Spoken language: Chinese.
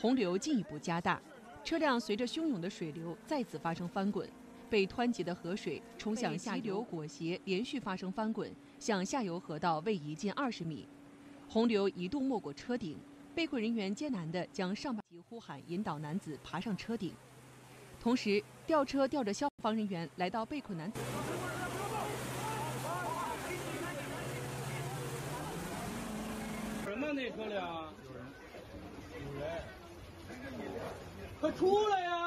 洪流进一步加大，车辆随着汹涌的水流再次发生翻滚，被湍急的河水冲向下游裹挟，连续发生翻滚，向下游河道位移近二十米。洪流一度没过车顶，被困人员艰难地将上半及呼喊引导男子爬上车顶，同时吊车吊着消防人员来到被困男子。什么那车辆？出来呀